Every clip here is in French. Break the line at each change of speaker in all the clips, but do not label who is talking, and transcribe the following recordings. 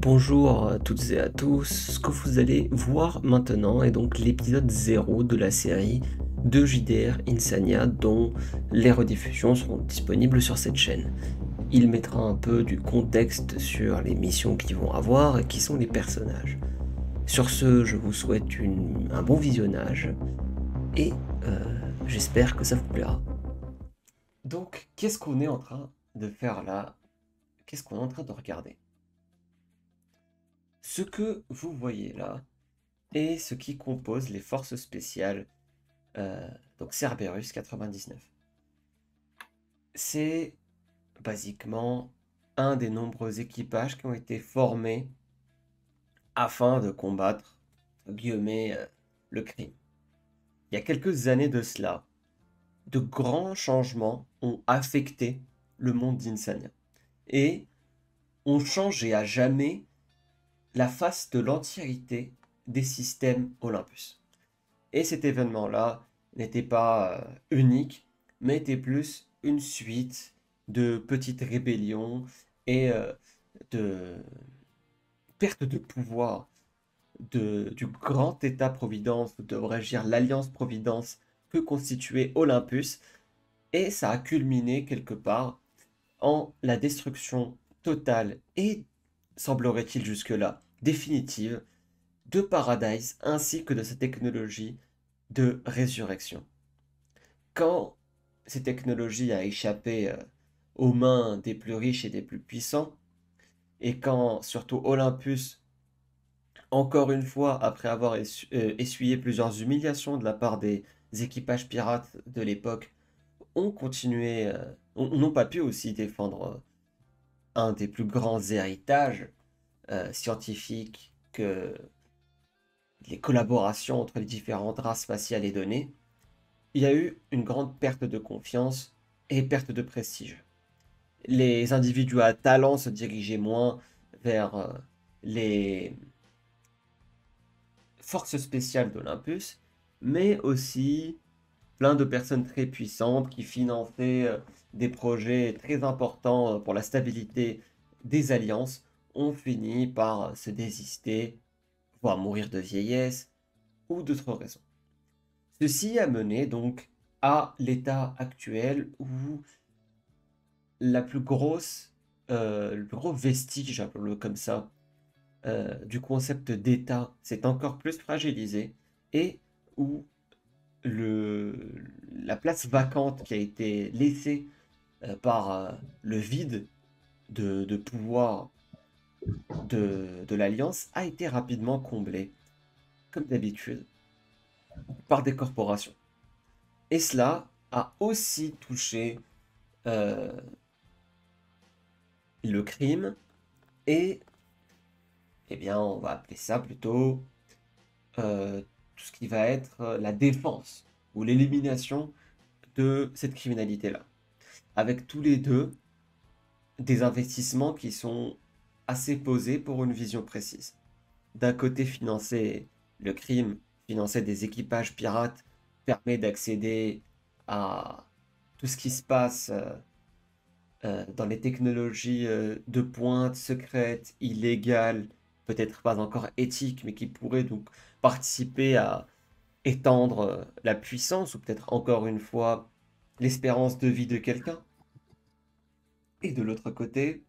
Bonjour à toutes et à tous, ce que vous allez voir maintenant est donc l'épisode 0 de la série de JDR Insania dont les rediffusions seront disponibles sur cette chaîne. Il mettra un peu du contexte sur les missions qu'ils vont avoir et qui sont les personnages. Sur ce, je vous souhaite un bon visionnage et euh, j'espère que ça vous plaira. Donc, qu'est-ce qu'on est en train de faire là? Qu'est-ce qu'on est en train de regarder? Ce que vous voyez là est ce qui compose les forces spéciales, euh, donc Cerberus 99. C'est basiquement un des nombreux équipages qui ont été formés afin de combattre, guillemets, euh, le crime. Il y a quelques années de cela, de grands changements ont affecté le monde d'Insania et ont changé à jamais la face de l'entièreté des systèmes Olympus. Et cet événement-là n'était pas euh, unique, mais était plus une suite de petites rébellions et euh, de perte de pouvoir de, du grand État-providence, devrais-je dire l'alliance-providence que constituait Olympus, et ça a culminé quelque part en la destruction totale et, semblerait-il jusque-là, définitive de Paradise ainsi que de sa technologie de résurrection. Quand cette technologie a échappé euh, aux mains des plus riches et des plus puissants, et quand surtout Olympus, encore une fois, après avoir euh, essuyé plusieurs humiliations de la part des équipages pirates de l'époque, ont continué, euh, n'ont pas pu aussi défendre un des plus grands héritages scientifiques que les collaborations entre les différentes races spatiales et données, il y a eu une grande perte de confiance et perte de prestige. Les individus à talent se dirigeaient moins vers euh, les forces spéciales d'Olympus, mais aussi plein de personnes très puissantes qui finançaient euh, des projets très importants euh, pour la stabilité des alliances ont fini par se désister, voire mourir de vieillesse ou d'autres raisons. Ceci a mené donc à l'état actuel où la plus grosse, euh, le plus gros vestige, appelons-le comme ça, euh, du concept d'État s'est encore plus fragilisé et où le, la place vacante qui a été laissée euh, par le vide de, pouvoir de, l'Alliance a été rapidement comblée, comme d'habitude, par des corporations. Et cela a aussi touché le crime et, eh bien, on va appeler ça plutôt euh, tout ce qui va être la défense ou l'élimination de cette criminalité-là. Avec tous les deux des investissements qui sont assez posés pour une vision précise. D'un côté, financer le crime, financer des équipages pirates permet d'accéder à tout ce qui se passe euh, euh, dans les technologies euh, de pointe, secrètes, illégales, peut-être pas encore éthiques, mais qui pourraient donc participer à étendre la puissance ou peut-être encore une fois l'espérance de vie de quelqu'un. Et de l'autre côté,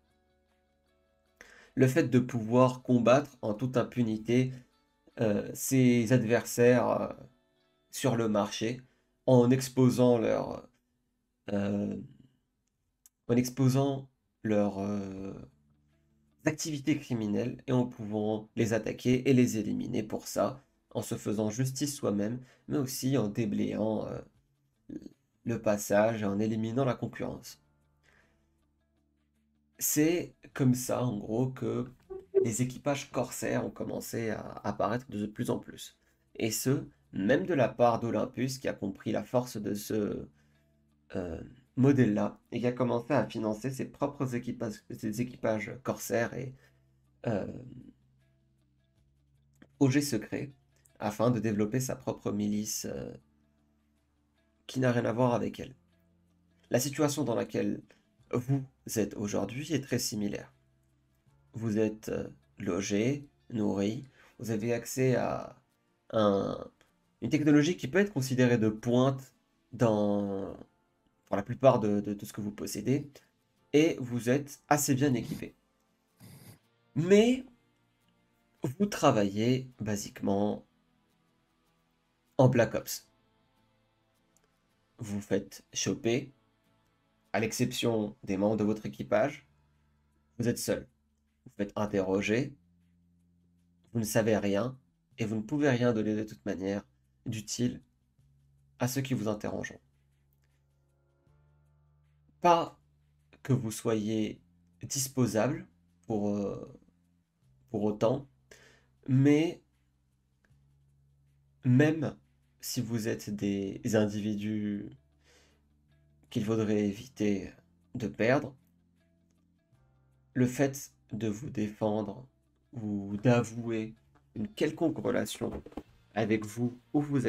le fait de pouvoir combattre en toute impunité ses adversaires sur le marché en exposant leur en exposant leurs euh, activités criminelles et en pouvant les attaquer et les éliminer pour ça, en se faisant justice soi-même, mais aussi en déblayant euh, le passage et en éliminant la concurrence. C'est comme ça, en gros, que les équipages corsaires ont commencé à apparaître de plus en plus. Et ce, même de la part d'Olympus, qui a compris la force de ce, euh, modèle-là et qui a commencé à financer ses propres équipages, corsaires et euh, projets secrets afin de développer sa propre milice euh, qui n'a rien à voir avec elle. La situation dans laquelle vous êtes aujourd'hui est très similaire. vous êtes euh, logé, nourri, vous avez accès à une technologie qui peut être considérée de pointe dans, pour la plupart de, de, ce que vous possédez, et vous êtes assez bien équipé. Mais vous travaillez basiquement en Black Ops. Vous faites choper, à l'exception des membres de votre équipage, vous êtes seul. Vous faites interroger, vous ne savez rien, et vous ne pouvez rien donner de toute manière d'utile à ceux qui vous interrogeront. Pas que vous soyez disposable pour, euh, pour autant, mais même si vous êtes des individus qu'il faudrait éviter de perdre, le fait de vous défendre ou d'avouer une quelconque relation avec vous ou vos,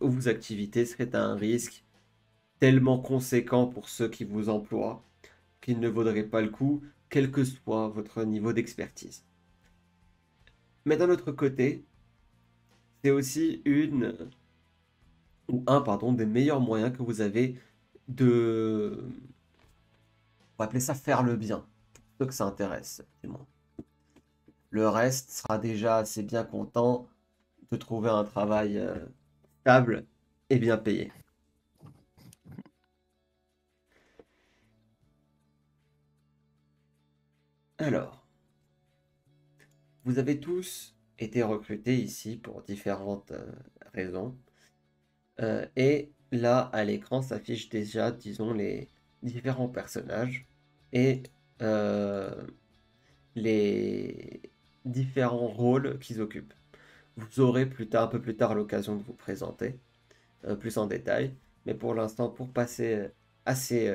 vos activités serait un risque tellement conséquent pour ceux qui vous emploient qu'il ne vaudrait pas le coup, quel que soit votre niveau d'expertise. Mais d'un autre côté, c'est aussi une ou un pardon des meilleurs moyens que vous avez de on va appeler ça faire le bien pour ceux que ça intéresse Le reste sera déjà assez bien content de trouver un travail euh, stable et bien payé. Alors, vous avez tous été recrutés ici pour différentes euh, raisons. Euh, et là, à l'écran, s'affichent déjà, disons, les différents personnages et euh, les différents rôles qu'ils occupent. Vous aurez plus tard, un peu plus tard l'occasion de vous présenter plus en détail. Mais pour l'instant, pour passer assez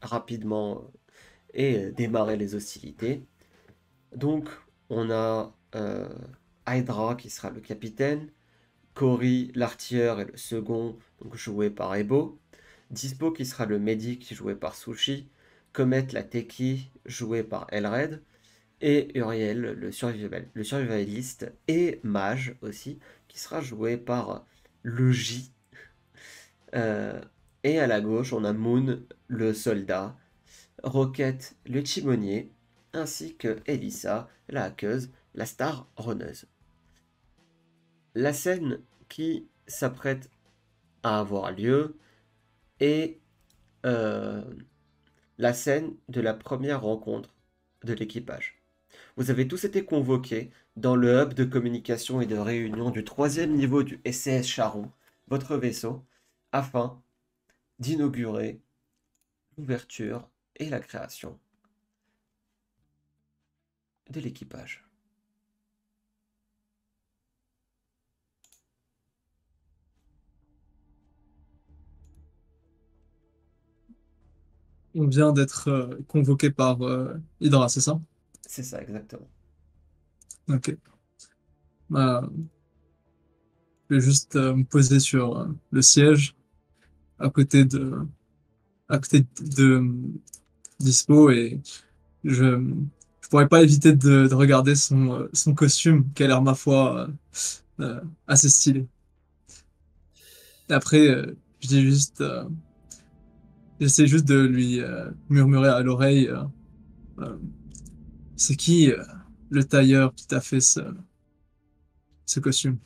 rapidement et démarrer les hostilités. Donc, on a euh, Hydra qui sera le capitaine, Cory l'artilleur et le second, joué par Ebo, Dispo qui sera le médic joué par Sushi, Comet la Teki joué par Elred, et Uriel le, survival, le survivaliste, et Mage aussi, qui sera joué par le J. Euh, et à la gauche, on a Moon le soldat, Rocket le timonier, ainsi que Elissa la hackeuse la star runneuse. La scène qui s'apprête à avoir lieu est euh, la scène de la première rencontre de l'équipage. Vous avez tous été convoqués dans le hub de communication et de réunion du troisième niveau du SCS Charon, votre vaisseau, afin d'inaugurer l'ouverture et la création de l'équipage.
On vient d'être euh, convoqué par euh, Hydra, c'est ça?
C'est ça, exactement.
Ok. Bah, je vais juste euh, me poser sur le siège à côté de, à côté de Dispo et je, je pourrais pas éviter de, regarder son, son costume qui a l'air, ma foi, assez stylé. Après, je dis juste, J'essaie juste de lui euh, murmurer à l'oreille euh, euh, C'est qui le tailleur qui t'a fait ce, ce costume?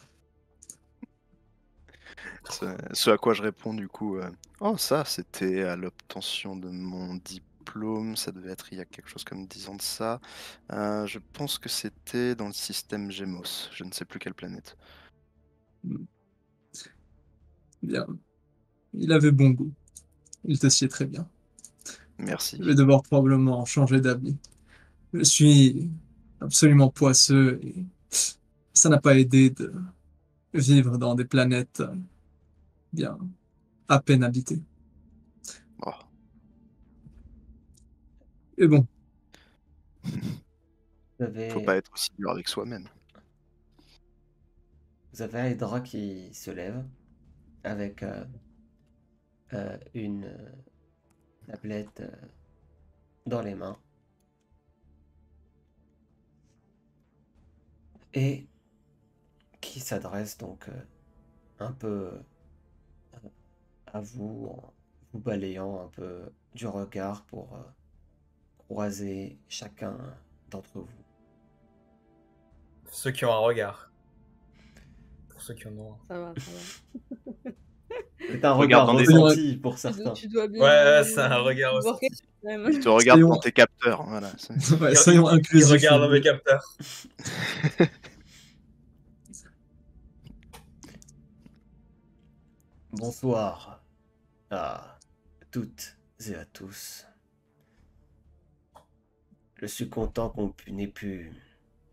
Ce, à quoi je réponds du coup Oh, ça, c'était à l'obtention de mon diplôme. Ça devait être il y a quelque chose comme 10 ans de ça. je pense que c'était dans le système Gemos. Je ne sais plus quelle planète.
Hmm. Bien. Il avait bon goût. Il te sied très bien.
Merci.
Je vais devoir probablement changer d'avis. Je suis absolument poisseux et ça n'a pas aidé de vivre dans des planètes bien à peine habitées.
Oh.
Et bon.
Vous avez... Faut pas être aussi dur avec soi-même.
Vous avez Hydra qui se lève avec euh, euh, une euh, tablette euh, dans les mains. et qui s'adresse donc euh, un peu euh, à vous, en vous balayant un peu du regard pour euh, croiser chacun d'entre vous.
Ceux qui ont un regard. Pour ceux qui en ont un.
Ça va, ça va.
C'est un
Regarde
regard
dans des-
ressenti pour
Tu dois,
certains.
tu dois bien.
Ouais,
euh,
c'est un regard ressenti.
Je te regarde
Soyons-
dans tes capteurs. Voilà.
Ouais, soyons inclusifs.
Regarde dans mes capteurs.
Bonsoir à toutes et à tous. Je suis content qu'on pu- n'ait pu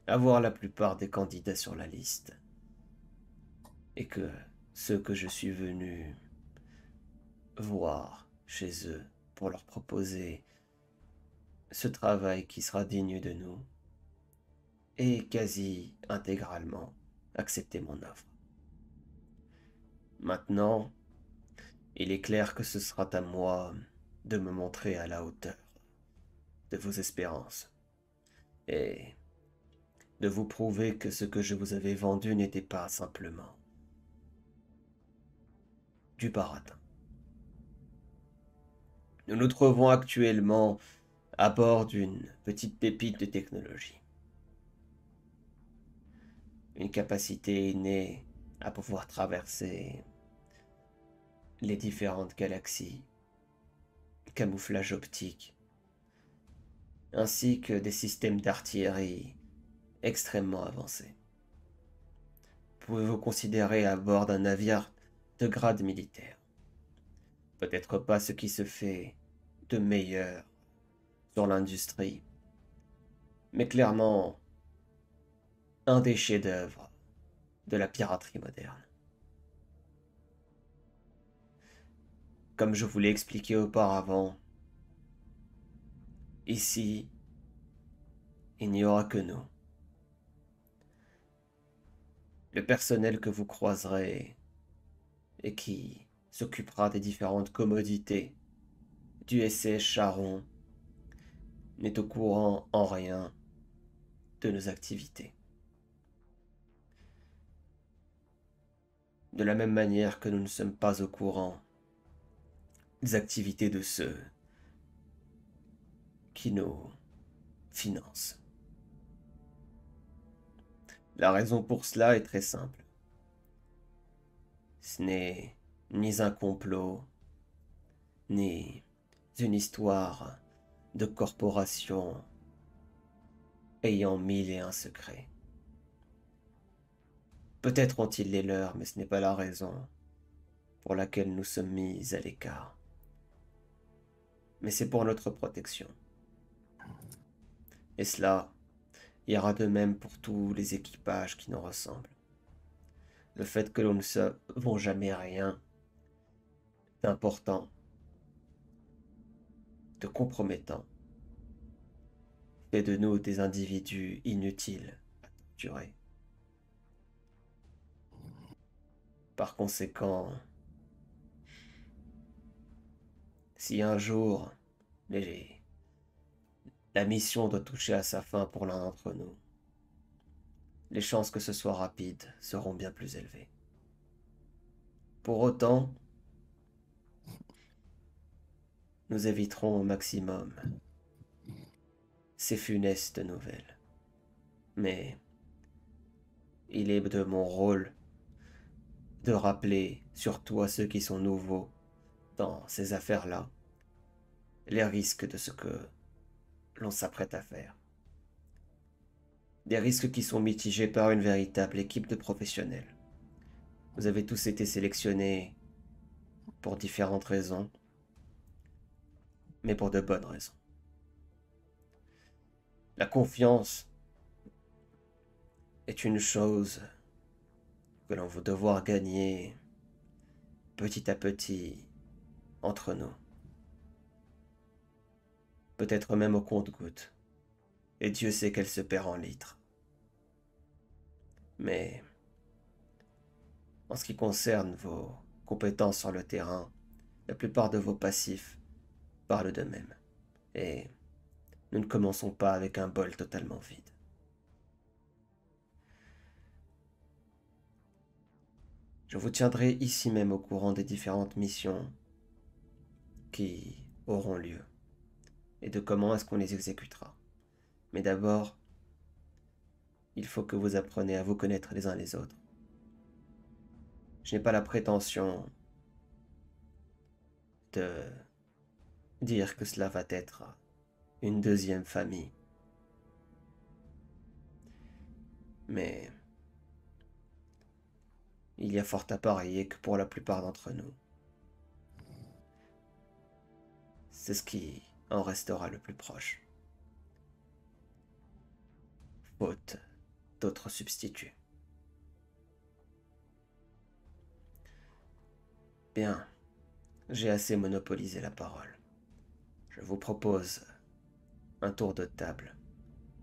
avoir la plupart des candidats sur la liste. Et que ceux que je suis venu voir chez eux pour leur proposer ce travail qui sera digne de nous et quasi intégralement accepté mon offre. Maintenant, il est clair que ce sera à moi de me montrer à la hauteur de vos espérances et de vous prouver que ce que je vous avais vendu n'était pas simplement du baratin. Nous nous trouvons actuellement à bord d'une petite pépite de technologie. Une capacité innée à pouvoir traverser les différentes galaxies, camouflage optique, ainsi que des systèmes d'artillerie extrêmement avancés. Pouvez-vous considérer à bord d'un navire de grade militaire Peut-être pas ce qui se fait de meilleur sur l'industrie, mais clairement un des chefs-d'œuvre de la piraterie moderne. Comme je vous l'ai expliqué auparavant, ici, il n'y aura que nous. Le personnel que vous croiserez et qui s'occupera des différentes commodités du SS Charon n'est au courant en rien de nos activités. De la même manière que nous ne sommes pas au courant des activités de ceux qui nous financent. La raison pour cela est très simple. Ce n'est ni un complot, ni une histoire de corporation ayant mille et un secrets. Peut-être ont-ils les leurs, mais ce n'est pas la raison pour laquelle nous sommes mis à l'écart. Mais c'est pour notre protection. Et cela ira de même pour tous les équipages qui nous ressemblent. Le fait que l'on ne savons jamais rien d'important, de compromettant, fait de nous des individus inutiles à torturer. Par conséquent, si un jour la mission doit toucher à sa fin pour l'un d'entre nous, les chances que ce soit rapide seront bien plus élevées. Pour autant, nous éviterons au maximum ces funestes nouvelles. Mais il est de mon rôle de rappeler, surtout à ceux qui sont nouveaux dans ces affaires-là, les risques de ce que l'on s'apprête à faire. Des risques qui sont mitigés par une véritable équipe de professionnels. Vous avez tous été sélectionnés pour différentes raisons, mais pour de bonnes raisons. La confiance est une chose que l'on va devoir gagner petit à petit entre nous. Peut-être même au compte-gouttes. Et Dieu sait qu'elle se perd en litres. Mais en ce qui concerne vos compétences sur le terrain, la plupart de vos passifs parlent d'eux-mêmes. Et nous ne commençons pas avec un bol totalement vide. Je vous tiendrai ici même au courant des différentes missions qui auront lieu et de comment est-ce qu'on les exécutera. Mais d'abord, il faut que vous appreniez à vous connaître les uns les autres. Je n'ai pas la prétention de dire que cela va être une deuxième famille. Mais il y a fort à parier que pour la plupart d'entre nous, c'est ce qui en restera le plus proche. Faute d'autres substituts. Bien, j'ai assez monopolisé la parole. Je vous propose un tour de table,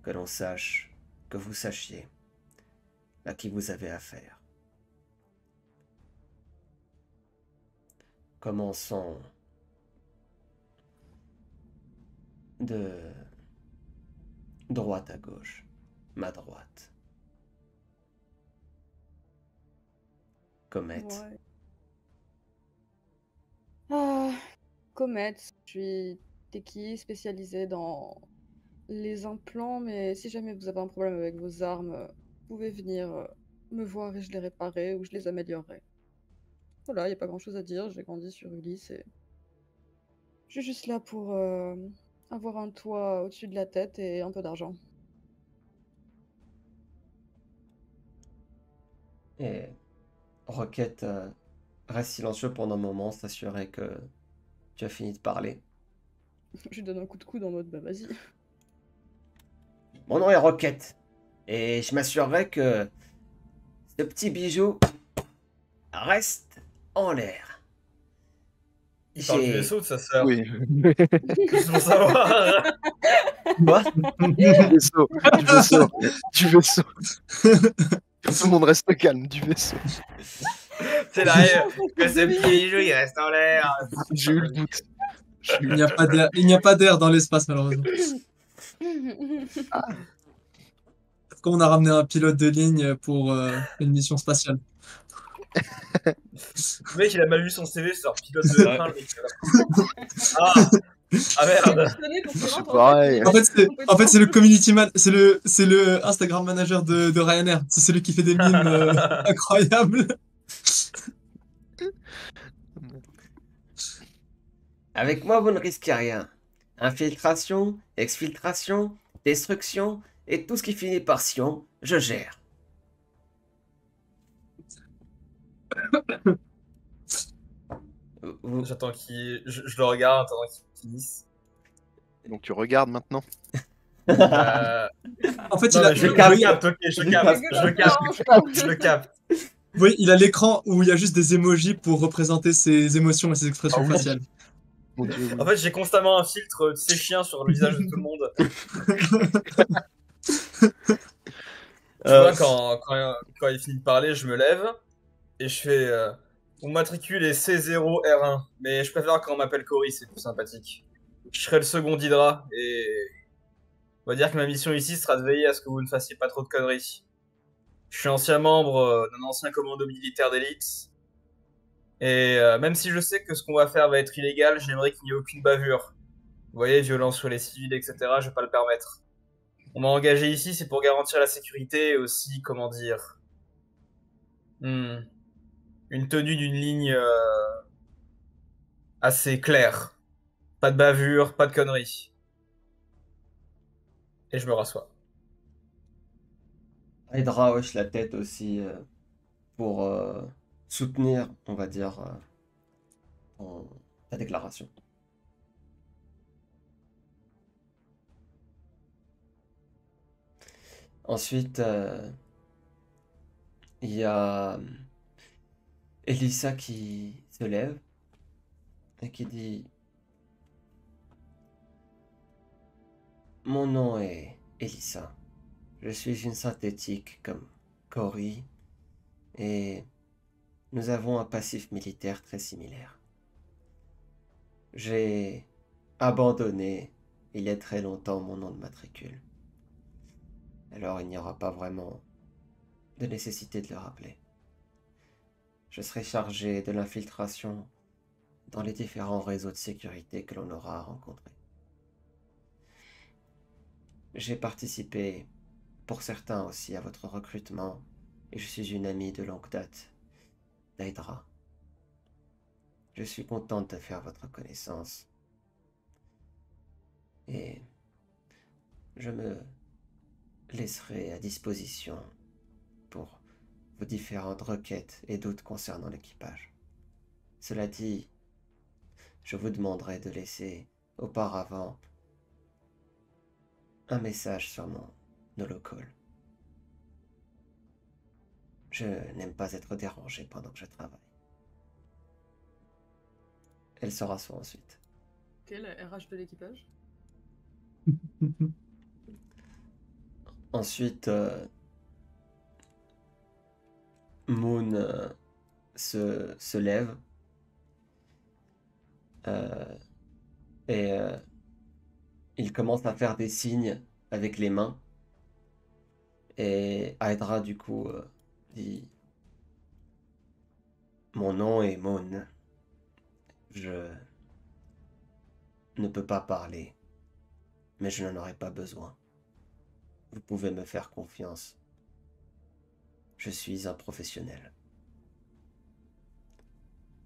que l'on sache, que vous sachiez à qui vous avez affaire. Commençons de droite à gauche, ma droite. Comète.
Ouais. Ah, Comet, je suis Teki spécialisée dans les implants, mais si jamais vous avez un problème avec vos armes, vous pouvez venir euh, me voir et je les réparerai ou je les améliorerai. Voilà, il n'y a pas grand chose à dire, j'ai grandi sur Ulysse et. Je suis juste là pour euh, avoir un toit au-dessus de la tête et un peu d'argent.
Et Roquette euh, reste silencieux pendant un moment, s'assurer que tu as fini de parler.
Je lui donne un coup de coude en mode bah vas-y.
Mon nom est Roquette. Et je m'assurerai que ce petit bijou reste en l'air.
Il parle du vaisseau de sa sœur.
Oui,
Juste pour savoir.
Quoi
du vaisseau, du vaisseau, du vaisseau. Tout le monde reste calme, du vaisseau.
C'est là, que ce petit bijou, il reste en l'air.
J'ai eu le doute.
Il n'y a pas d'air, il n'y a pas d'air dans l'espace malheureusement. Quand on a ramené un pilote de ligne pour euh, une mission spatiale?
Le mec, il a mal lu son CV, c'est un pilote de train. Ah, ah merde.
C'est pareil.
En fait, c'est, en fait, c'est le community man, c'est le, c'est le Instagram manager de, de Ryanair. C'est celui qui fait des mimes euh, incroyables.
Avec moi, vous ne risquez rien. Infiltration, exfiltration, destruction et tout ce qui finit par sion, je gère.
J'attends qu'il. Je, je le regarde, en attendant qu'il
Donc tu regardes maintenant.
Euh,
En fait,
non,
il a,
je capte,
voyez,
ok, je capte, je capte, je capte.
voyez, il a l'écran où il y a juste des emojis pour représenter ses émotions et ses expressions
oui.
faciales.
Oui.
En fait, j'ai constamment un filtre de ces chiens sur le visage de tout le monde. Tu
Euh,
vois, quand, quand, quand il finit de parler, je me lève et je fais. Euh, mon matricule est C0R1, mais je préfère quand on m'appelle Cory, c'est plus sympathique. Je serai le second d'Hydra et. On va dire que ma mission ici sera de veiller à ce que vous ne fassiez pas trop de conneries. Je suis ancien membre euh, d'un ancien commando militaire d'élite. Et euh, même si je sais que ce qu'on va faire va être illégal, j'aimerais qu'il n'y ait aucune bavure. Vous voyez, violence sur les civils, etc., je vais pas le permettre. On m'a engagé ici, c'est pour garantir la sécurité et aussi, comment dire, hmm, une tenue d'une ligne euh, assez claire. Pas de bavure, pas de conneries. Et je me rassois.
Hydra hoche la tête aussi euh, pour euh, soutenir, on va dire, ta déclaration. Ensuite, il y a Elissa qui se lève et qui dit Mon nom est Elissa. Je suis une synthétique comme Cory et nous avons un passif militaire très similaire. J'ai abandonné il y a très longtemps mon nom de matricule. Alors il n'y aura pas vraiment de nécessité de le rappeler. Je serai chargé de l'infiltration dans les différents réseaux de sécurité que l'on aura rencontrés. J'ai participé, pour certains aussi, à votre recrutement, et je suis une amie de longue date d'Aydra. Je suis contente de faire votre connaissance. Et je me laisserai à disposition vos différentes requêtes et doutes concernant l'équipage. Cela dit, je vous demanderai de laisser auparavant un message sur mon holocall. Je n'aime pas être dérangé pendant que je travaille. Elle se rassoit ensuite.
Quel RH de l'équipage?
Ensuite, euh, Moon euh, se, lève euh, et euh, il commence à faire des signes avec les mains. Et Hydra, du coup, dit Mon nom est Moon. Je ne peux pas parler, mais je n'en aurai pas besoin. Vous pouvez me faire confiance. Je suis un professionnel.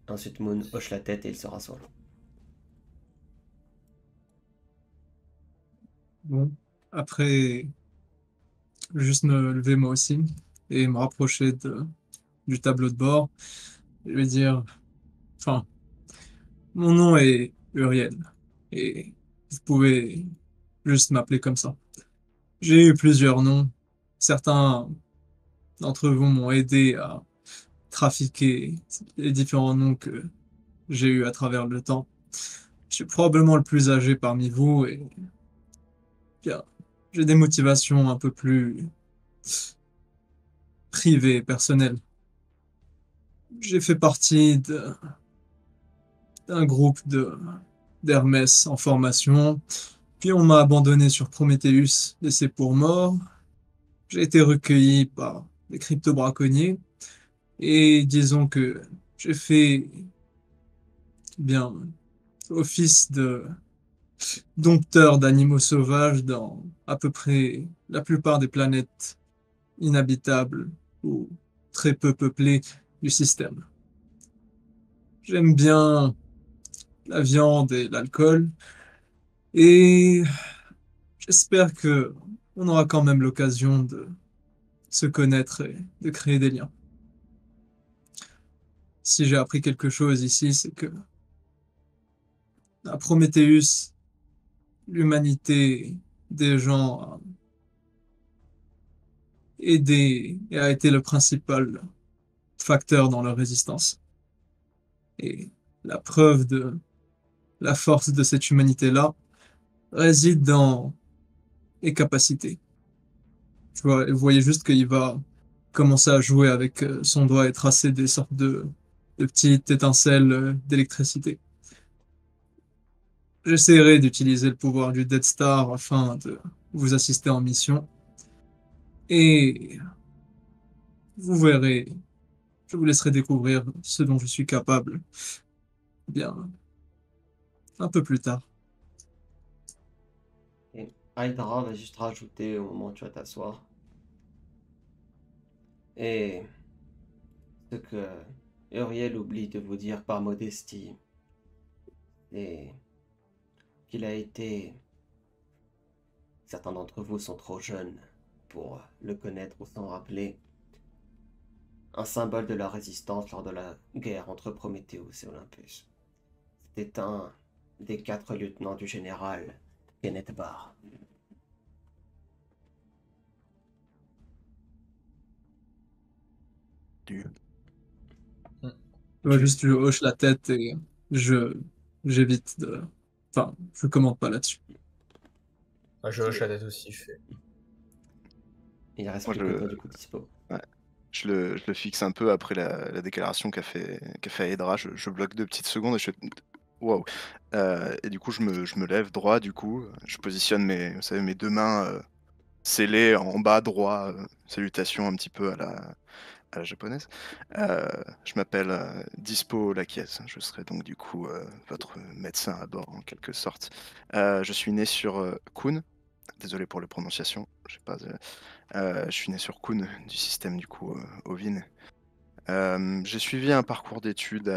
Ensuite, Moon hoche la tête et il se rassoit.
Bon, après, juste me lever moi aussi et me rapprocher de, du tableau de bord. Je vais dire, enfin, mon nom est Uriel et vous pouvez juste m'appeler comme ça. J'ai eu plusieurs noms. Certains d'entre vous m'ont aidé à trafiquer les différents noms que j'ai eus à travers le temps. Je suis probablement le plus âgé parmi vous et bien, j'ai des motivations un peu plus privées, personnelles. J'ai fait partie d'un groupe de d'Hermès en formation, puis on m'a abandonné sur Prometheus, laissé pour mort. J'ai été recueilli par des crypto-braconniers et disons que j'ai fait bien office de dompteur d'animaux sauvages dans à peu près la plupart des planètes inhabitables ou très peu peuplées du système. J'aime bien la viande et l'alcool et j'espère que on aura quand même l'occasion de se connaître et de créer des liens. Si j'ai appris quelque chose ici, c'est que à Prometheus, l'humanité des gens a aidé et a été le principal facteur dans leur résistance. Et la preuve de la force de cette humanité-là réside dans les capacités. Tu vois, vous voyez juste qu'il va commencer à jouer avec euh, son doigt et tracer des sortes de, petites étincelles euh, d'électricité. J'essaierai d'utiliser le pouvoir du Dead Star afin de vous assister en mission. Et vous verrez, je vous laisserai découvrir ce dont je suis capable. Bien, un peu plus tard.
Et Hydra va juste rajouter au moment où tu vas t'asseoir. Et ce que Uriel oublie de vous dire par modestie, c'est qu'il a été... Certains d'entre vous sont trop jeunes pour le connaître ou s'en rappeler. Un symbole de la résistance lors de la guerre entre Prometheus et Olympus. C'était un des quatre lieutenants du général Kenneth Barr.
Moi, juste, je hoche la tête et je j'évite de. Enfin, je commente pas là-dessus.
Je hoche la tête aussi, je fais.
Il reste
Moi,
plus que
je-
toi du coup dispo.
Je le, je le fixe un peu après la, la déclaration qu'a fait, qu'a fait Aedra. Je, je bloque deux petites secondes et je fais waouh. Euh, et du coup, je me, je me lève droit. Du coup, je positionne mes, vous savez, mes deux mains euh, scellées en bas droit. euh, salutations un petit peu à la, à la japonaise. Euh, je m'appelle euh, Dispo Lakiez. Je serai donc du coup euh, votre médecin à bord en quelque sorte. Je suis né sur Kun. Désolé pour la prononciation. pas. je suis né sur Kun du système du coup Ovin. J'ai suivi un parcours d'études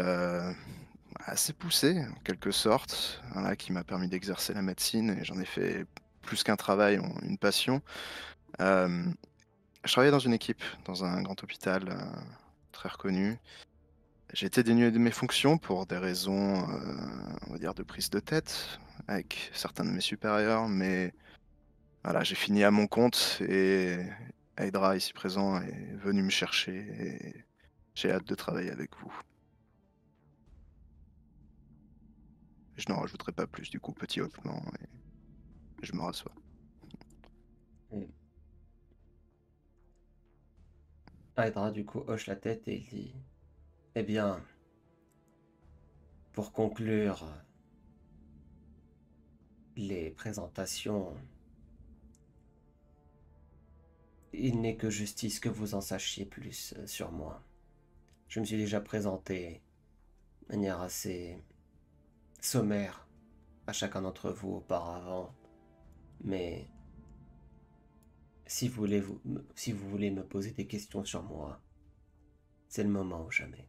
assez poussé en quelque sorte, qui m'a permis d'exercer la médecine et j'en ai fait plus qu'un travail, une passion. Je travaillais dans une équipe, dans un grand hôpital euh, très reconnu. J'ai été dénué de mes fonctions pour des raisons, euh, on va dire, de prise de tête avec certains de mes supérieurs, mais voilà, j'ai fini à mon compte et Hydra, ici présent, est venu me chercher et j'ai hâte de travailler avec vous. Je n'en rajouterai pas plus, du coup, petit hochement, et je me rassois.
Hydra, du coup, hoche la tête et il dit Eh bien, pour conclure les présentations, il n'est que justice que vous en sachiez plus sur moi. Je me suis déjà présenté de manière assez sommaire à chacun d'entre vous auparavant, mais si vous voulez, vous, si vous voulez me poser des questions sur moi, c'est le moment ou jamais.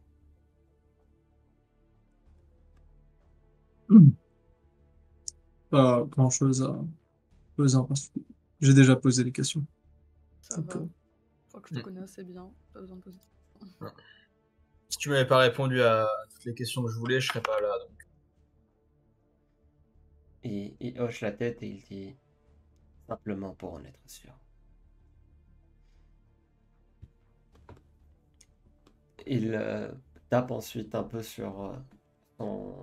Pas grand chose à poser en particulier. J'ai déjà posé des questions.
Ça
Donc,
va.
euh,
Je crois que je te
Mm.
connais assez bien. Pas besoin de poser.
Si tu m'avais pas répondu à toutes les questions que je voulais, je serais pas là. Donc.
Il, il hoche la tête et il dit simplement pour en être sûr. Il euh, tape ensuite un peu sur euh, son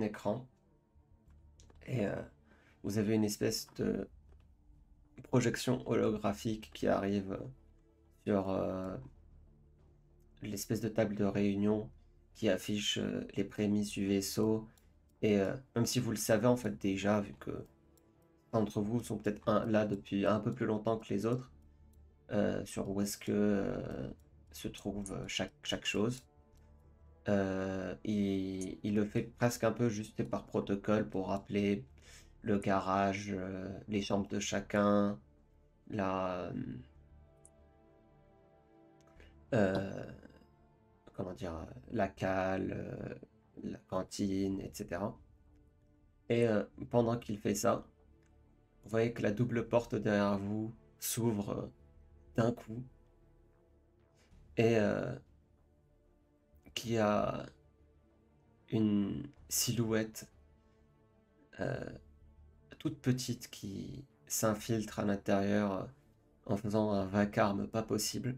écran. Et euh, vous avez une espèce de projection holographique qui arrive sur l'espèce de table de réunion qui affiche les prémices du vaisseau. Et même si vous le savez en fait déjà, vu que d'entre vous sont peut-être là depuis un peu plus longtemps que les autres, sur où est-ce que se trouve euh, chaque, chose, euh, il, le fait presque un peu juste par protocole pour rappeler le garage, euh, les chambres de chacun, la... comment dire, la cale, la cantine, etc. Et pendant qu'il fait ça, vous voyez que la double porte derrière vous s'ouvre d'un coup et euh, qu'il y a une silhouette euh, toute petite qui s'infiltre à l'intérieur euh, en faisant un vacarme pas possible,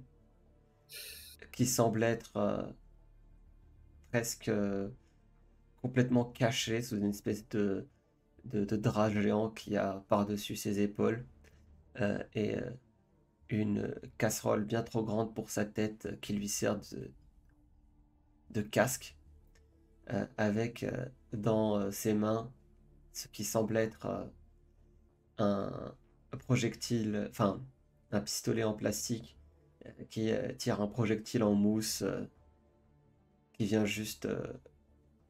qui semble être presque complètement caché sous une espèce de, de, drap géant qui a par-dessus ses épaules et une casserole bien trop grande pour sa tête euh, qui lui sert de, casque euh, avec euh, dans ses mains ce qui semble être un projectile, enfin un pistolet en plastique qui tire un projectile en mousse qui vient juste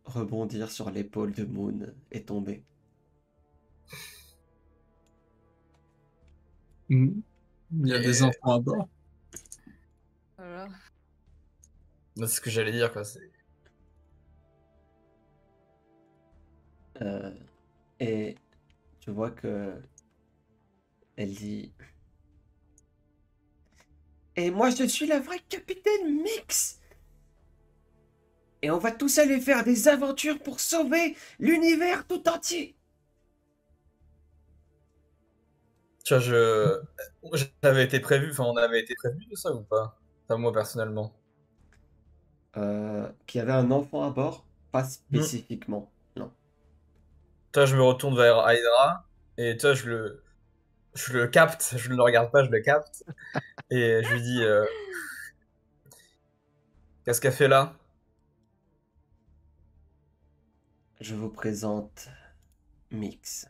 rebondir sur l'épaule de Moon et tomber.
mm, Il y a des enfants à bord.
Voilà.
C'est ce que j'allais dire, quoi.
Euh, et tu vois que elle dit Et moi je suis la vraie capitaine Mix Et on va tous aller faire des aventures pour sauver l'univers tout entier
Tu vois, je. J'avais été prévu, enfin, on avait été prévu de ça ou pas? Enfin, moi personnellement.
Euh, Qu'il y avait un enfant à bord? Pas spécifiquement, non.
Toi, je me retourne vers Hydra et toi, je le. Je le capte, je ne le regarde pas, je le capte. Et je lui dis euh, Qu'est-ce qu'elle fait là?
Je vous présente Mix.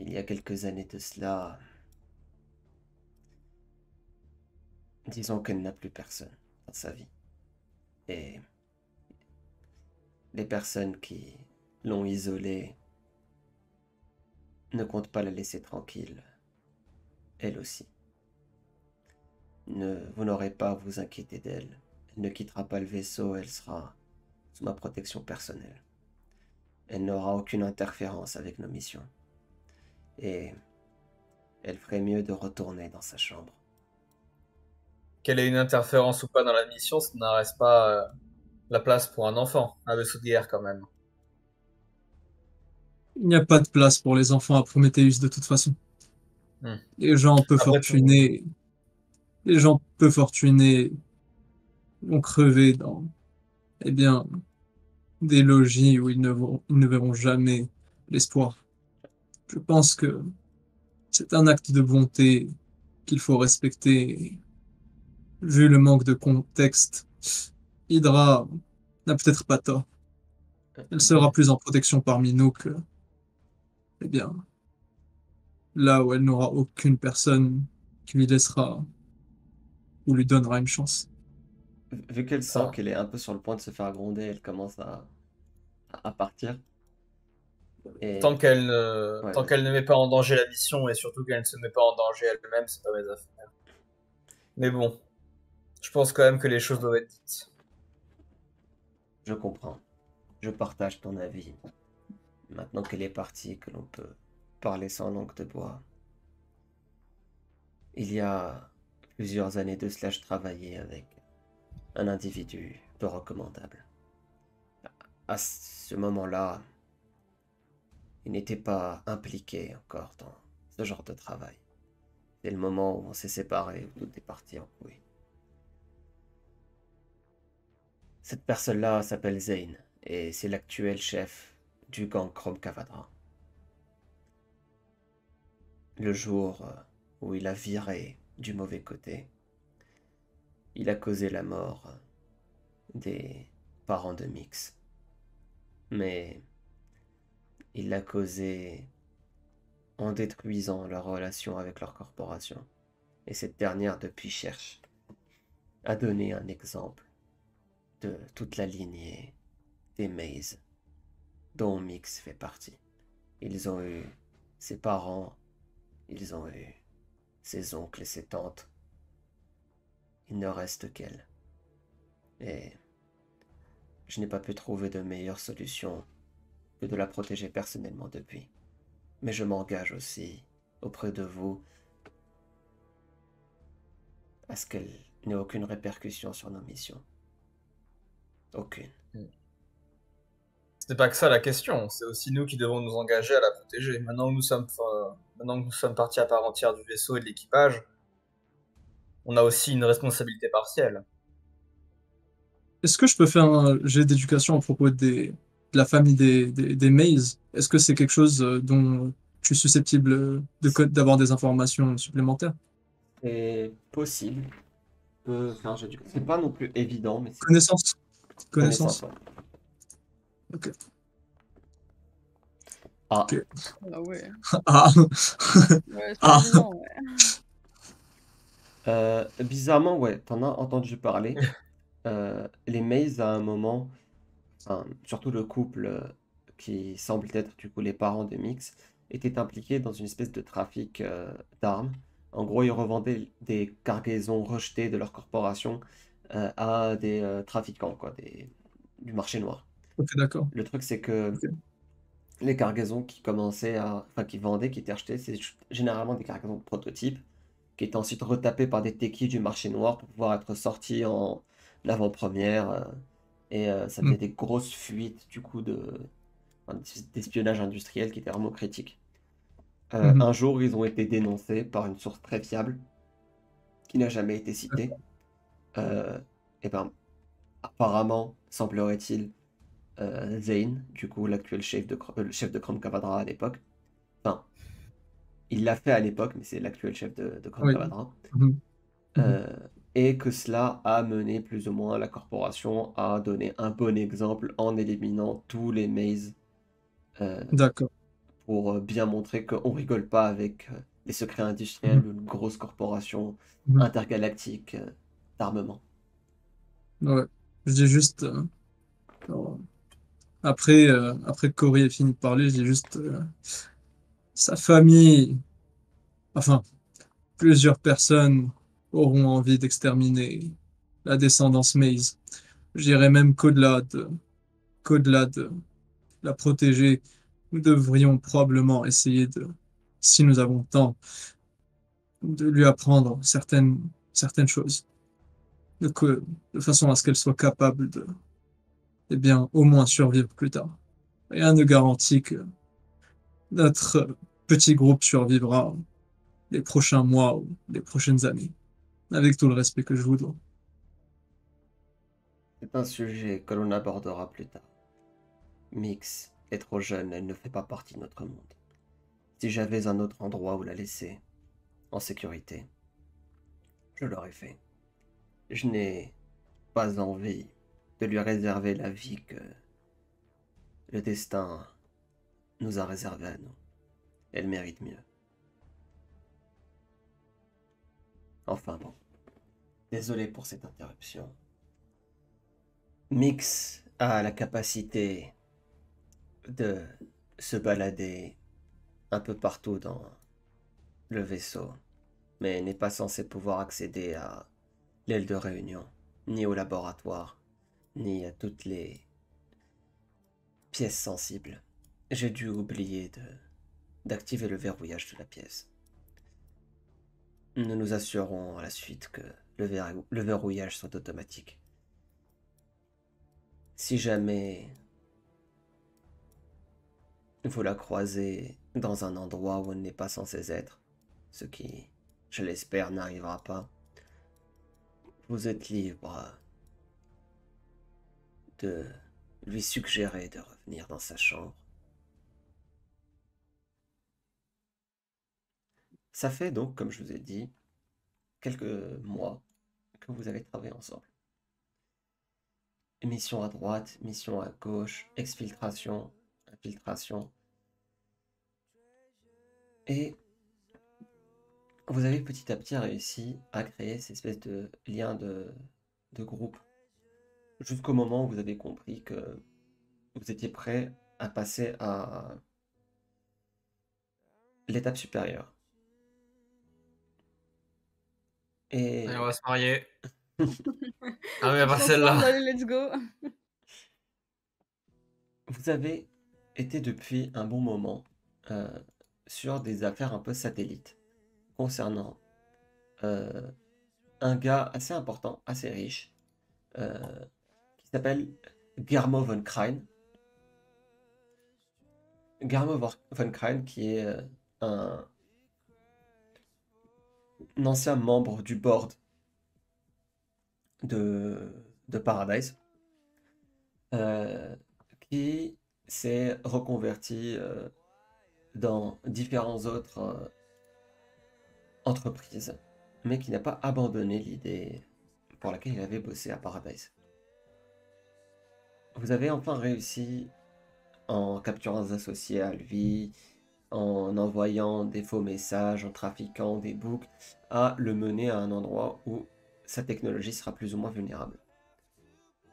Il y a quelques années de cela, disons qu'elle n'a plus personne dans sa vie. Et les personnes qui l'ont isolée ne comptent pas la laisser tranquille, elle aussi. Ne, vous n'aurez pas à vous inquiéter d'elle. Elle ne quittera pas le vaisseau, elle sera sous ma protection personnelle. Elle n'aura aucune interférence avec nos missions. Et elle ferait mieux de retourner dans sa chambre.
Qu'elle ait une interférence ou pas dans la mission, ça n'en reste pas euh, la place pour un enfant, un vaisseau de guerre quand même.
Il n'y a pas de place pour les enfants à Prometheus de toute façon.
Hmm.
Les gens peu
Après,
fortunés, les gens peu fortunés vont crever dans, eh bien, des logis où ils ne, vont, ils ne verront jamais l'espoir. Je pense que c'est un acte de bonté qu'il faut respecter. Vu le manque de contexte, Hydra n'a peut-être pas tort. Elle sera plus en protection parmi nous que, eh bien, là où elle n'aura aucune personne qui lui laissera ou lui donnera une chance.
Vu qu'elle sent
Ah.
qu'elle est un peu sur le point de se faire gronder, elle commence à, à partir. Et
Tant qu'elle ne...
Ouais,
tant qu'elle ne met pas en danger la mission et surtout qu'elle ne se met pas en danger elle-même, c'est pas mes affaires. Mais bon, je pense quand même que les choses doivent être dites.
je comprends. Je partage ton avis. Maintenant qu'elle est partie, que l'on peut parler sans langue de bois. Il y a plusieurs années de cela, je travaillais avec un individu peu recommandable. À ce moment-là, il n'était pas impliqué encore dans ce genre de travail. C'est le moment où on s'est séparés, où tout est parti en couille. Cette personne-là s'appelle Zane et c'est l'actuel chef du gang Chrome Cavadra. Le jour euh, où il a viré du mauvais côté, il a causé la mort euh, des parents de Mix. Mais il l'a causé en détruisant leur relation avec leur corporation. Et cette dernière depuis cherche à donner un exemple de toute la lignée des Maze, dont Mix fait partie. Ils ont eu ses parents, ils ont eu ses oncles et ses tantes. Il ne reste qu'elle. Et je n'ai pas pu trouver de meilleure solution que de la protéger personnellement depuis. Mais je m'engage aussi auprès de vous à ce qu'elle n'ait aucune répercussion sur nos missions. Aucune.
Ce n'est pas que ça la question, c'est aussi nous qui devons nous engager à la protéger. Maintenant que nous sommes, euh, maintenant que nous sommes partis à part entière du vaisseau et de l'équipage, on a aussi une responsabilité partielle.
Est-ce que je peux faire un jet d'éducation à propos des, de la famille des, des, des Maze Est-ce que c'est quelque chose euh, dont je suis susceptible de d'avoir des informations supplémentaires?
C'est possible. Du- C'est pas non plus évident, mais c'est
Connaissance Connaissance.
ouais.
Ok.
Ah,
Ok.
Ah ouais.
Ah,
Ouais,
Ah.
ouais.
Euh, bizarrement, ouais, t'en as entendu parler. Euh, les Maze, à un moment, enfin, surtout le couple euh, qui semble être du coup les parents de Mix, étaient impliqués dans une espèce de trafic euh, d'armes. En gros, ils revendaient des cargaisons rejetées de leur corporation euh, à des euh, trafiquants, quoi, des... du marché noir.
ok, d'accord.
Le truc, c'est que les cargaisons qui commençaient à, enfin, qui vendaient, qui étaient achetées, c'est généralement des cargaisons de prototypes qui étaient ensuite retapées par des techies du marché noir pour pouvoir être sorties en avant-première. Et euh, ça faisait
Mm.
des grosses fuites, du coup, de, enfin, d'espionnage industriel qui était vraiment critique. Euh,
Mhm.
Un jour, ils ont été dénoncés par une source très fiable qui n'a jamais été citée. Euh, et ben, apparemment, semblerait-il, Zane, du coup l'actuel chef de, le chef de Chrome Cavadra à l'époque, enfin, il l'a fait à l'époque, mais c'est l'actuel chef de, de Chrome
Oui.
Cavadra,
Mhm.
Et que cela a mené plus ou moins la corporation à donner un bon exemple en éliminant tous les mazes euh,
D'accord.
pour euh, bien montrer qu'on rigole pas avec euh, des secrets industriels d'une grosse corporation
Mhm.
intergalactique euh, d'armement.
Ouais. Je dis juste. euh, alors, après, après que Cory ait fini de parler, je dis juste. sa famille. Enfin, plusieurs personnes auront envie d'exterminer la descendance Maze. Je dirais même qu'au-delà de, qu'au-delà de la protéger, nous devrions probablement essayer de, si nous avons le temps, de lui apprendre certaines, certaines choses. De, que, de façon à ce qu'elle soit capable de, eh bien, au moins survivre plus tard. Rien ne garantit que notre petit groupe survivra les prochains mois ou les prochaines années, avec tout le respect que je vous dois.
C'est un sujet que l'on abordera plus tard. Mix est trop jeune, elle ne fait pas partie de notre monde. Si j'avais un autre endroit où la laisser, en sécurité, je l'aurais fait. Je n'ai pas envie de lui réserver la vie que le destin nous a réservée à nous. Elle mérite mieux. Enfin bon. Désolé pour cette interruption. Mix a la capacité de se balader un peu partout dans le vaisseau, mais n'est pas censé pouvoir accéder à l'aile de réunion, ni au laboratoire, ni à toutes les pièces sensibles. J'ai dû oublier d'activer le verrouillage de la pièce. Nous nous assurons à la suite que le verrouillage soit automatique. Si jamais vous la croisez dans un endroit où elle n'est pas censée être, ce qui, je l'espère, n'arrivera pas, vous êtes libre de lui suggérer de revenir dans sa chambre. Ça fait donc, comme je vous ai dit, quelques mois que vous avez travaillé ensemble. Mission à droite, mission à gauche, exfiltration, infiltration. Et vous avez petit à petit réussi à créer ces espèces de liens de, de groupe. Jusqu'au moment où vous avez compris que vous étiez prêt à passer à l'étape supérieure. Et
Allez, on va se marier. ah, mais pas celle-là.
Allez, let's go.
vous avez été depuis un bon moment euh, sur des affaires un peu satellites concernant euh, un gars assez important, assez riche, euh, qui s'appelle Guillermo von Krein. Guillermo von- Krein, qui est euh, un ancien membre du board de, Paradise, euh, qui s'est reconverti euh, dans différents autres euh, entreprises, mais qui n'a pas abandonné l'idée pour laquelle il avait bossé à Paradise. Vous avez enfin réussi en capturant des associés à lui, en envoyant des faux messages, en trafiquant des books, à le mener à un endroit où sa technologie sera plus ou moins vulnérable.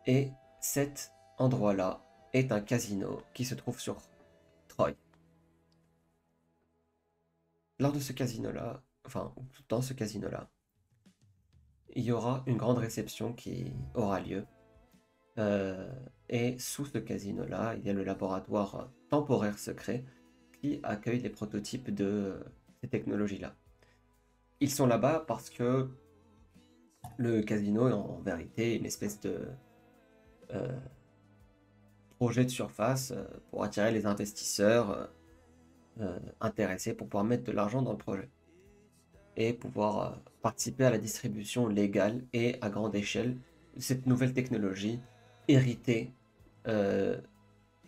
Et cet endroit-là est un casino qui se trouve sur Troy. Lors de ce casino-là, enfin, dans ce casino-là, il y aura une grande réception qui aura lieu. Euh, et sous ce casino-là, il y a le laboratoire temporaire secret qui accueille les prototypes de ces technologies-là. Ils sont là-bas parce que le casino est en vérité une espèce de euh, projet de surface euh, pour attirer les investisseurs euh, intéressés pour pouvoir mettre de l'argent dans le projet et pouvoir participer à la distribution légale et à grande échelle de cette nouvelle technologie héritée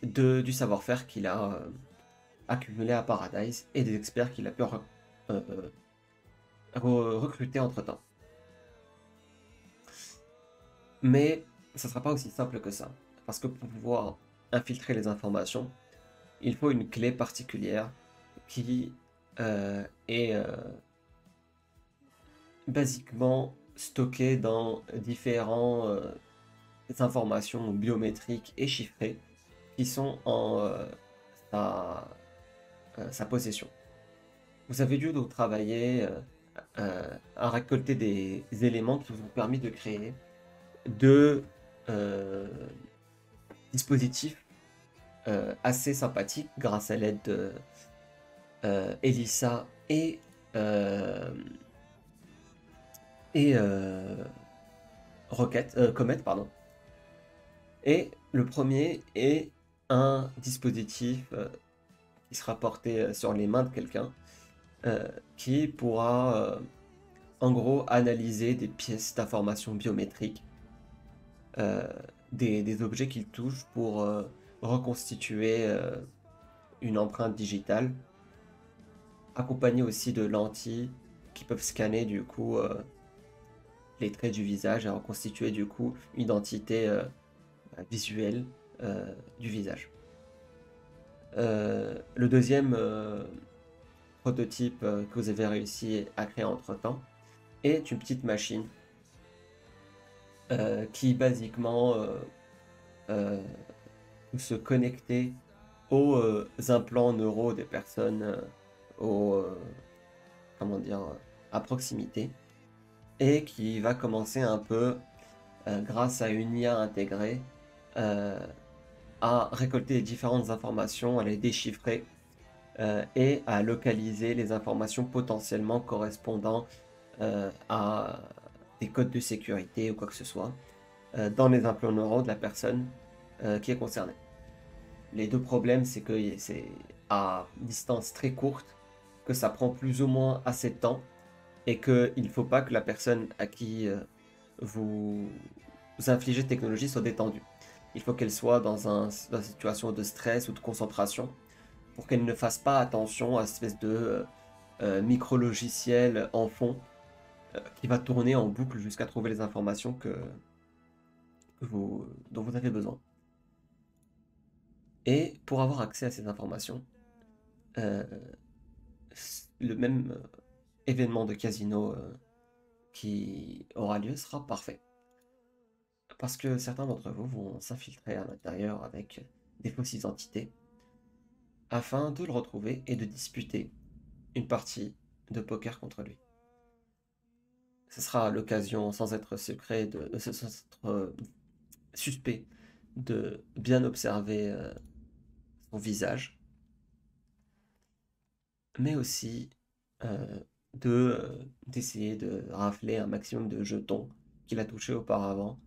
du savoir-faire qu'il a euh, accumulé à Paradise et des experts qu'il a pu euh, euh, re- recruter entre-temps. Mais ça ne sera pas aussi simple que ça. Parce que pour pouvoir infiltrer les informations, il faut une clé particulière qui euh, est basiquement stocké dans différentes informations biométriques et chiffrées qui sont en euh, sa possession. Vous avez dû donc travailler euh, euh, à récolter des éléments qui vous ont permis de créer deux dispositifs assez sympathiques grâce à l'aide de Elissa et et Rocket, Comet, pardon. Et le premier est un dispositif qui sera porté euh, sur les mains de quelqu'un euh, qui pourra euh, en gros analyser des pièces d'information biométriques, euh, des, objets qu'il touche pour reconstituer une empreinte digitale, accompagné aussi de lentilles qui peuvent scanner du coup les traits du visage et reconstituer du coup une identité visuelle du visage. Euh, le deuxième euh, prototype euh, que vous avez réussi à créer entre temps est une petite machine qui basiquement se connecter aux implants neuraux des personnes comment dire, à proximité et qui va commencer un peu, grâce à une IA intégrée, à récolter les différentes informations, à les déchiffrer euh, et à localiser les informations potentiellement correspondant euh, à des codes de sécurité ou quoi que ce soit euh, dans les implants neuraux de la personne qui est concernée. Les deux problèmes, c'est que c'est à distance très courte, que ça prend plus ou moins assez de temps et qu'il ne faut pas que la personne à qui vous, vous infligez cette technologie soit détendue. Il faut qu'elle soit dans, un, une situation de stress ou de concentration pour qu'elle ne fasse pas attention à cette espèce de euh, euh, micro-logiciel en fond euh, qui va tourner en boucle jusqu'à trouver les informations que, vous, dont vous avez besoin. Et pour avoir accès à ces informations, le même événement de casino qui aura lieu sera parfait. Parce que certains d'entre vous vont s'infiltrer à l'intérieur avec des fausses identités afin de le retrouver et de disputer une partie de poker contre lui. Ce sera l'occasion, sans être secret, de, de- sans être euh, suspect, de bien observer euh, son visage, mais aussi euh, de euh, d'essayer de rafler un maximum de jetons qu'il a touchés auparavant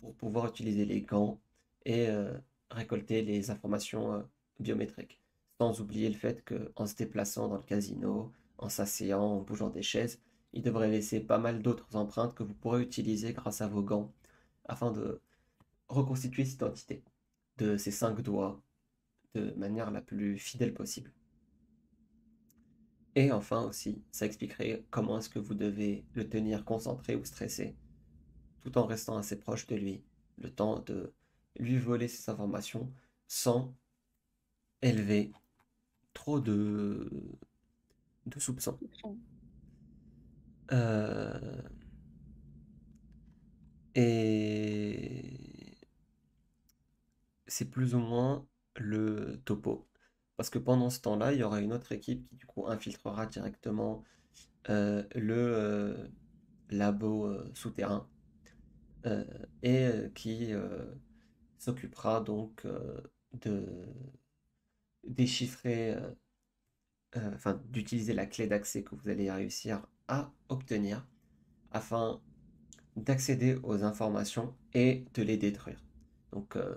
pour pouvoir utiliser les gants et euh, récolter les informations euh, biométriques. Sans oublier le fait qu'en se déplaçant dans le casino, en s'asseyant, en bougeant des chaises, il devrait laisser pas mal d'autres empreintes que vous pourrez utiliser grâce à vos gants afin de reconstituer cette identité de ces cinq doigts de manière la plus fidèle possible. Et enfin aussi, ça expliquerait comment est-ce que vous devez le tenir concentré ou stressé, tout en restant assez proche de lui, le temps de lui voler ces informations sans élever trop de, de soupçons. Euh, Et c'est plus ou moins le topo. Parce que pendant ce temps-là, il y aura une autre équipe qui du coup infiltrera directement euh, le euh, labo souterrain et euh, qui euh, s'occupera donc euh, de déchiffrer, euh, euh, enfin d'utiliser la clé d'accès que vous allez réussir à obtenir afin d'accéder aux informations et de les détruire. Donc euh,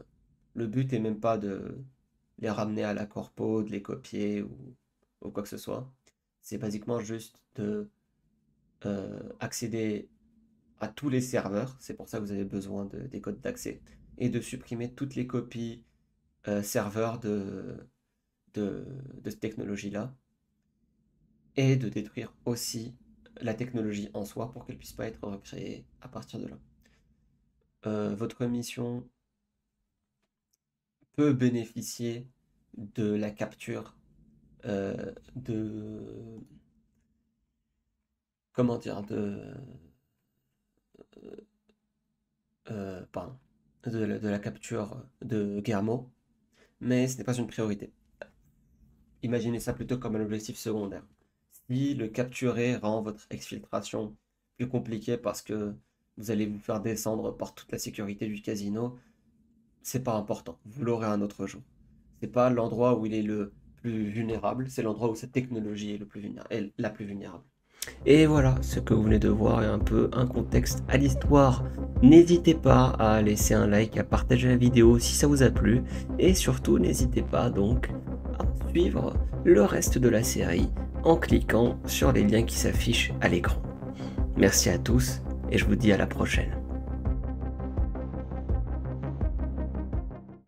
le but est même pas de les ramener à la corpo, de les copier ou, ou quoi que ce soit. C'est basiquement juste de euh, accéder à tous les serveurs, c'est pour ça que vous avez besoin de, des codes d'accès, et de supprimer toutes les copies euh, serveurs de, de, cette technologie-là, et de détruire aussi la technologie en soi pour qu'elle puisse pas être recréée à partir de là. Euh, votre mission peut bénéficier de la capture euh, de comment dire de euh, pardon, de, la- capture de Guillermo, mais ce n'est pas une priorité. Imaginez ça plutôt comme un objectif secondaire. Si le capturer rend votre exfiltration plus compliquée parce que vous allez vous faire descendre par toute la sécurité du casino, c'est pas important. Vous l'aurez un autre jour. C'est pas l'endroit où il est le plus vulnérable, c'est l'endroit où cette technologie est, le plus vulnéra- est la plus vulnérable. Et voilà, ce que vous venez de voir est un peu un contexte à l'histoire. N'hésitez pas à laisser un like, à partager la vidéo si ça vous a plu, et surtout n'hésitez pas donc à suivre le reste de la série en cliquant sur les liens qui s'affichent à l'écran. Merci à tous et je vous dis à la prochaine.